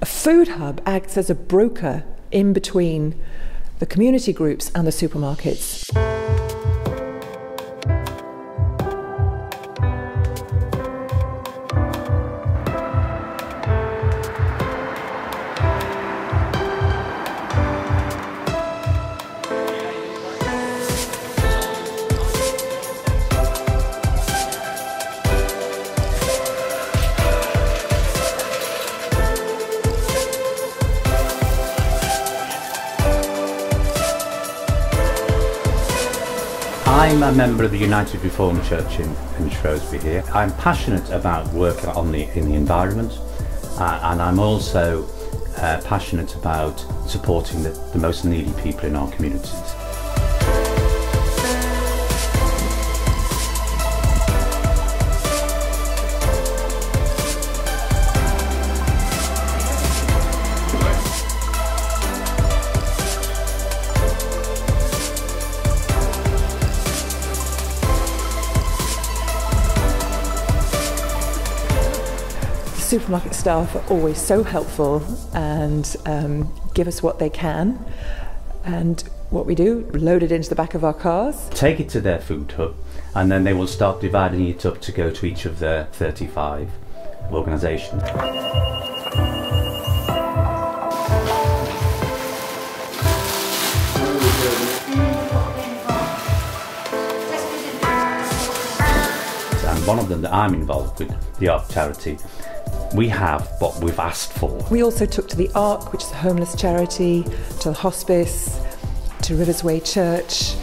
A food hub acts as a broker in between the community groups and the supermarkets. I'm a member of the United Reformed Church in, in Shrewsbury here. I'm passionate about work on the, in the environment uh, and I'm also uh, passionate about supporting the, the most needy people in our communities. Supermarket staff are always so helpful and um, give us what they can. And what we do, load it into the back of our cars. Take it to their food hub and then they will start dividing it up to go to each of their 35 organisations. One of them that I'm involved with, the Ark Charity, we have what we've asked for. We also took to the Ark, which is a homeless charity, to the hospice, to Rivers Way Church,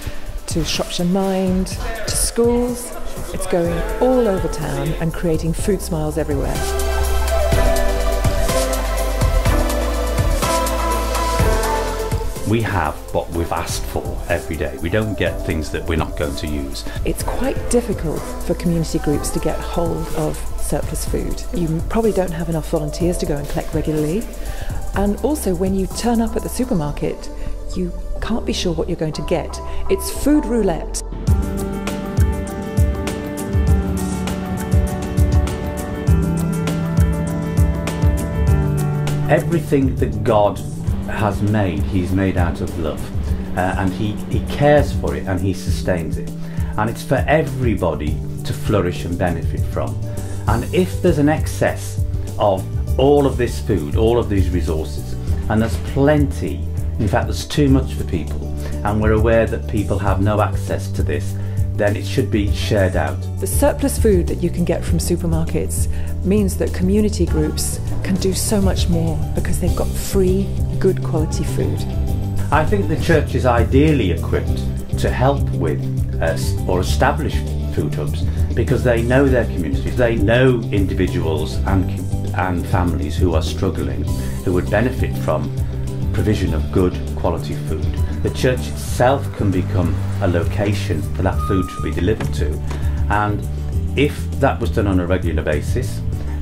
to Shropshire Mind, to schools. It's going all over town and creating food smiles everywhere. We have what we've asked for every day. We don't get things that we're not going to use. It's quite difficult for community groups to get hold of surplus food. You probably don't have enough volunteers to go and collect regularly. And also, when you turn up at the supermarket, you can't be sure what you're going to get. It's food roulette. Everything that God has made, He's made out of love. Uh, and he, he cares for it and He sustains it. And it's for everybody to flourish and benefit from. And if there's an excess of all of this food, all of these resources, and there's plenty, in fact, there's too much for people, and we're aware that people have no access to this, then it should be shared out. The surplus food that you can get from supermarkets means that community groups can do so much more because they've got free, good quality food. I think the church is ideally equipped to help with uh, or establish food hubs because they know their communities, they know individuals and, and families who are struggling, who would benefit from provision of good quality food. The church itself can become a location for that food to be delivered to and if that was done on a regular basis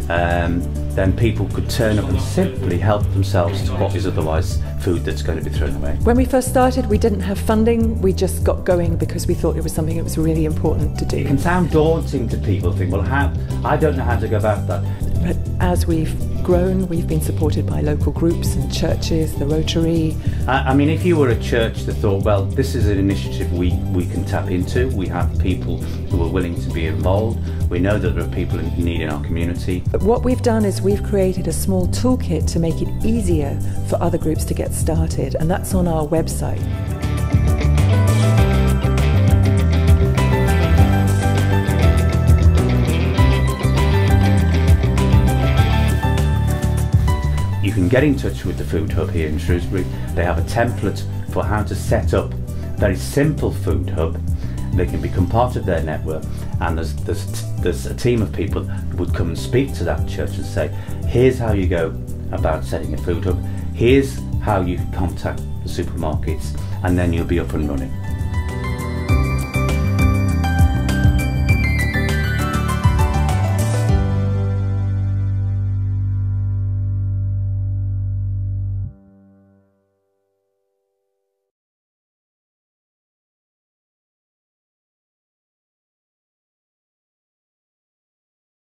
um, then people could turn up and simply help themselves to what is otherwise food that's going to be thrown away. When we first started, we didn't have funding. We just got going because we thought it was something that was really important to do. It can sound daunting to people, think, well, how, I don't know how to go about that. But as we've grown, we've been supported by local groups and churches, the Rotary. I, I, mean, if you were a church that thought, well, this is an initiative we, we can tap into, we have people who are willing to be involved, we know that there are people in need in our community. But what we've done is we've created a small toolkit to make it easier for other groups to get started, and that's on our website. You can get in touch with the Food Hub here in Shrewsbury. They have a template for how to set up very simple food hub. They can become part of their network and there's, there's, there's a team of people who would come and speak to that church and say, here's how you go about setting a food hub, here's how you contact the supermarkets and then you'll be up and running.